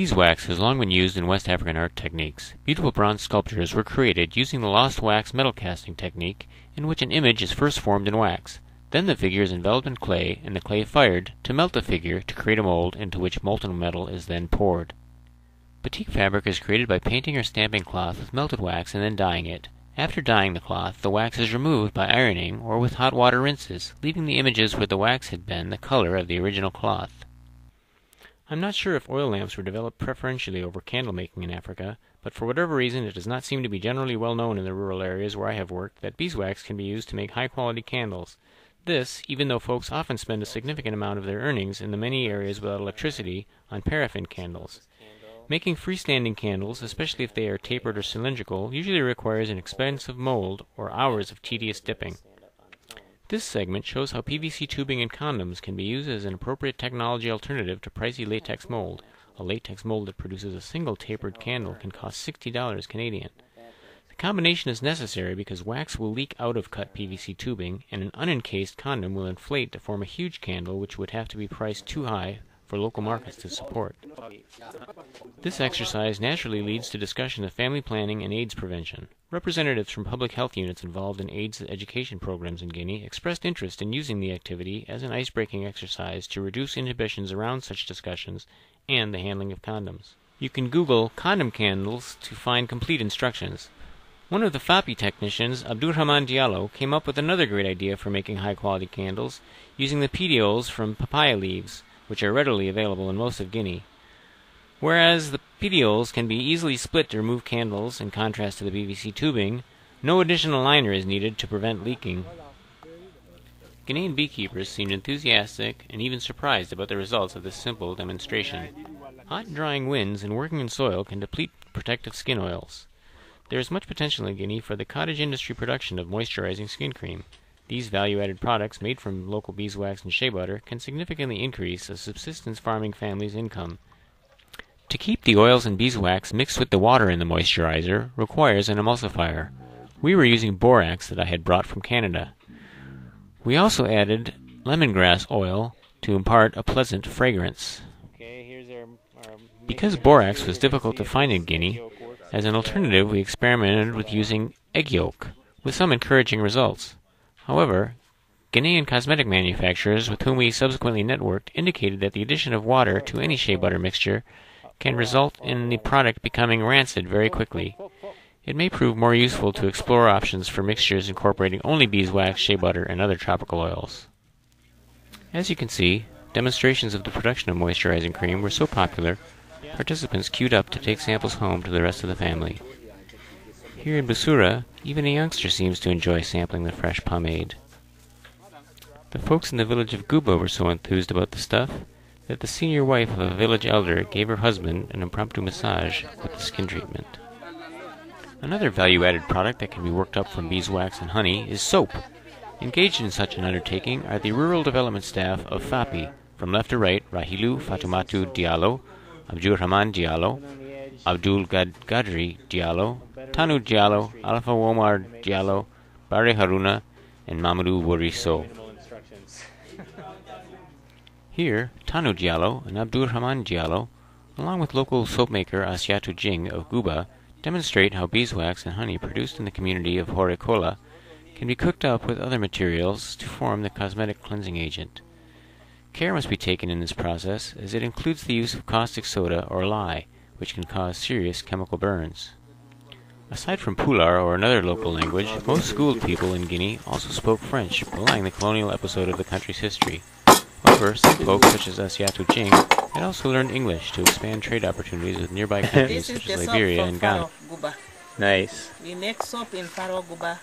Beeswax has long been used in West African art techniques. Beautiful bronze sculptures were created using the lost wax metal casting technique, in which an image is first formed in wax. Then the figure is enveloped in clay, and the clay fired to melt the figure to create a mold into which molten metal is then poured. Batik fabric is created by painting or stamping cloth with melted wax and then dyeing it. After dyeing the cloth, the wax is removed by ironing or with hot water rinses, leaving the images where the wax had been the color of the original cloth. I'm not sure if oil lamps were developed preferentially over candle making in Africa, but for whatever reason it does not seem to be generally well known in the rural areas where I have worked that beeswax can be used to make high quality candles. This, even though folks often spend a significant amount of their earnings in the many areas without electricity on paraffin candles. Making freestanding candles, especially if they are tapered or cylindrical, usually requires an expensive mold or hours of tedious dipping. This segment shows how PVC tubing and condoms can be used as an appropriate technology alternative to pricey latex mold. A latex mold that produces a single tapered candle can cost $60 Canadian. The combination is necessary because wax will leak out of cut PVC tubing, and an unencased condom will inflate to form a huge candle which would have to be priced too high for local markets to support. This exercise naturally leads to discussion of family planning and AIDS prevention. Representatives from public health units involved in AIDS education programs in Guinea expressed interest in using the activity as an ice-breaking exercise to reduce inhibitions around such discussions and the handling of condoms. You can Google condom candles to find complete instructions. One of the FAPI technicians, Abdurrahman Diallo, came up with another great idea for making high quality candles using the petioles from papaya leaves which are readily available in most of Guinea. Whereas the petioles can be easily split to remove candles, in contrast to the PVC tubing, no additional liner is needed to prevent leaking. Guinean beekeepers seemed enthusiastic and even surprised about the results of this simple demonstration. Hot drying winds and working in soil can deplete protective skin oils. There is much potential in Guinea for the cottage industry production of moisturizing skin cream. These value-added products made from local beeswax and shea butter can significantly increase a subsistence farming family's income. To keep the oils and beeswax mixed with the water in the moisturizer requires an emulsifier. We were using borax that I had brought from Canada. We also added lemongrass oil to impart a pleasant fragrance. Because borax was difficult to find in Guinea, as an alternative we experimented with using egg yolk, with some encouraging results. However, Guinean cosmetic manufacturers with whom we subsequently networked indicated that the addition of water to any shea butter mixture can result in the product becoming rancid very quickly. It may prove more useful to explore options for mixtures incorporating only beeswax, shea butter, and other tropical oils. As you can see, demonstrations of the production of moisturizing cream were so popular, participants queued up to take samples home to the rest of the family. Here in Busura, even a youngster seems to enjoy sampling the fresh pomade. The folks in the village of Guba were so enthused about the stuff that the senior wife of a village elder gave her husband an impromptu massage with the skin treatment. Another value-added product that can be worked up from beeswax and honey is soap. Engaged in such an undertaking are the rural development staff of FAPI, from left to right, Rahilu Fatumatu Diallo, Abdurrahman Diallo, Abdul Gadri Diallo, Tanu Diallo, Alpha Omar Diallo, Bare Haruna, and Mamadou Wariso. Here, Tanu Diallo and Abdurrahman Diallo, along with local soapmaker Asiatu Jing of Guba, demonstrate how beeswax and honey produced in the community of Horekola can be cooked up with other materials to form the cosmetic cleansing agent. Care must be taken in this process, as it includes the use of caustic soda or lye, which can cause serious chemical burns. Aside from Pular or another local language, most schooled people in Guinea also spoke French, belying the colonial episode of the country's history. However, some folks, such as Asiatu Jing, had also learned English to expand trade opportunities with nearby countries such as Liberia and Ghana. Guba. Nice. We make soap in Faro Guba.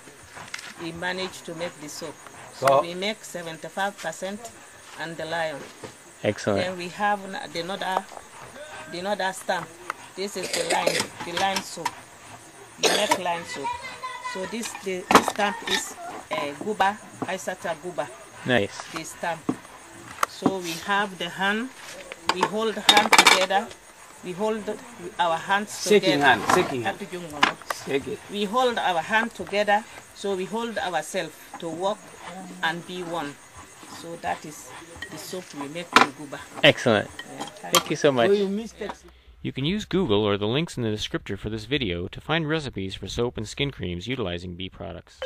We manage to make the soap. So, So- we make 75% and the lion. Excellent. Then we have the another, the another stamp. This is the line, the line soap. The neck soap. So this the this stamp is uh, Guba, Aisata Guba, Nice. This stamp. So we have the hand, we hold the hand together, we hold our hands Shaking together. hand, shaking hand. Happy Jungono. Take it. We hold our hand together, so we hold ourselves to walk and be one. So that is the soap we make in Guba. Excellent. Yeah, Thank you so much. You can use Google or the links in the descriptor for this video to find recipes for soap and skin creams utilizing bee products.